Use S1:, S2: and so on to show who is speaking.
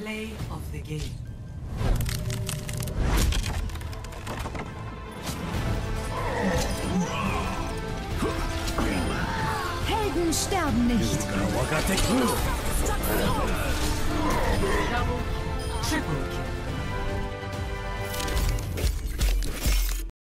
S1: Play of the game.
S2: Helden sterben nicht.
S1: Triple kill.